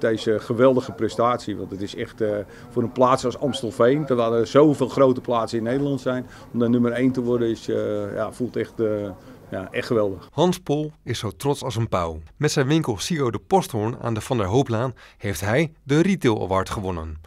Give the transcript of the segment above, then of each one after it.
Deze geweldige prestatie, want het is echt uh, voor een plaats als Amstelveen, terwijl er zoveel grote plaatsen in Nederland zijn, om daar nummer 1 te worden, is, uh, ja, voelt echt, uh, ja, echt geweldig. Hans Pol is zo trots als een pauw. Met zijn winkel Sigo de Posthoorn aan de Van der Hooplaan heeft hij de Retail Award gewonnen.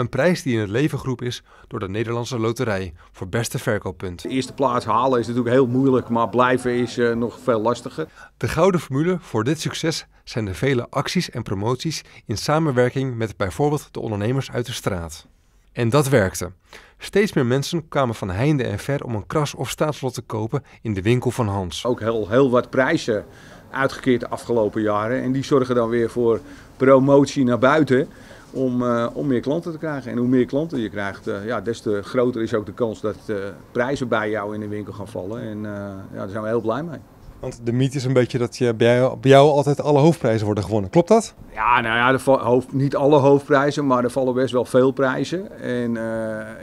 Een prijs die in het leven geroepen is door de Nederlandse Loterij voor beste verkooppunt. De eerste plaats halen is natuurlijk heel moeilijk, maar blijven is uh, nog veel lastiger. De gouden formule voor dit succes zijn de vele acties en promoties in samenwerking met bijvoorbeeld de ondernemers uit de straat. En dat werkte. Steeds meer mensen kwamen van heinde en ver om een kras of staatslot te kopen in de winkel van Hans. Ook heel, heel wat prijzen uitgekeerd de afgelopen jaren. En die zorgen dan weer voor promotie naar buiten om, uh, om meer klanten te krijgen. En hoe meer klanten je krijgt, uh, ja, des te groter is ook de kans dat uh, prijzen bij jou in de winkel gaan vallen. En ja, daar zijn we heel blij mee. Want de mythe is een beetje dat je, bij, jou, bij jou altijd alle hoofdprijzen worden gewonnen. Klopt dat? Ja, nou ja, de hoofd, niet alle hoofdprijzen, maar er vallen best wel veel prijzen. En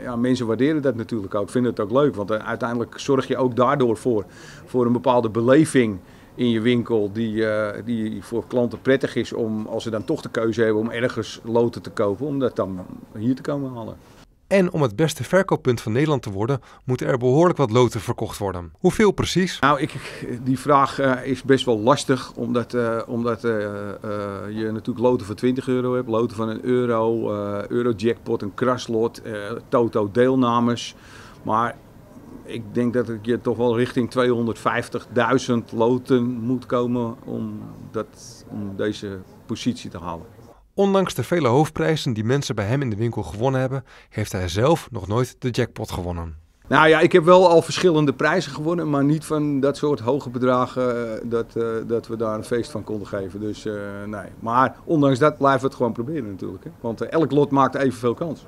ja, mensen waarderen dat natuurlijk ook, vinden het ook leuk. Want uiteindelijk zorg je ook daardoor voor, voor een bepaalde beleving in je winkel die, uh, die voor klanten prettig is om, als ze dan toch de keuze hebben om ergens loten te kopen, om dat dan hier te komen halen. En om het beste verkooppunt van Nederland te worden, moeten er behoorlijk wat loten verkocht worden. Hoeveel precies? Nou, ik, die vraag uh, is best wel lastig, omdat, uh, omdat uh, je natuurlijk loten van 20 euro hebt, loten van een euro, Eurojackpot, een kraslot, toto deelnames. Maar ik denk dat je toch wel richting 250.000 loten moet komen om, dat, om deze positie te halen. Ondanks de vele hoofdprijzen die mensen bij hem in de winkel gewonnen hebben, heeft hij zelf nog nooit de jackpot gewonnen. Nou ja, ik heb wel al verschillende prijzen gewonnen, maar niet van dat soort hoge bedragen dat, uh, dat we daar een feest van konden geven. Dus uh, nee. Maar ondanks dat blijven we het gewoon proberen natuurlijk. Hè? Want uh, elk lot maakt evenveel kans.